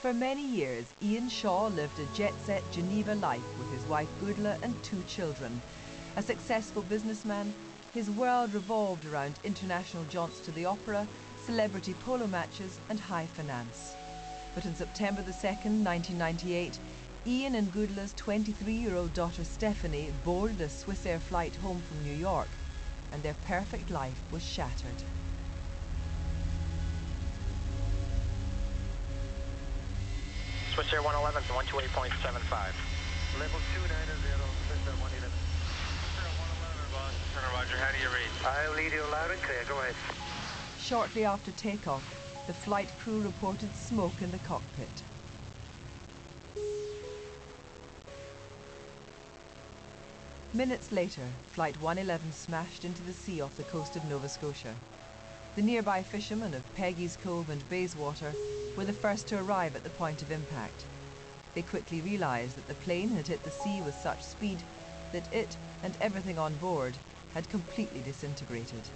For many years, Ian Shaw lived a jet-set Geneva life with his wife Gudla and two children. A successful businessman, his world revolved around international jaunts to the opera, celebrity polo matches and high finance. But on September the 2nd, 1998, Ian and Gudla's 23-year-old daughter Stephanie boarded a Swissair flight home from New York, and their perfect life was shattered. Swissair 111 to 128.75. Level 290, Swissair 111. Swissair 111, boss. Turner Roger, how do you read? I'll lead you loud and clear, go ahead. Shortly after takeoff, the flight crew reported smoke in the cockpit. Minutes later, Flight 111 smashed into the sea off the coast of Nova Scotia. The nearby fishermen of Peggy's Cove and Bayswater were the first to arrive at the point of impact. They quickly realised that the plane had hit the sea with such speed that it and everything on board had completely disintegrated.